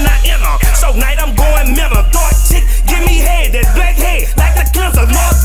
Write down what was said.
when I enter. So night I'm going mental. Dark chick, give me head, that black head, like the cleanser. Lord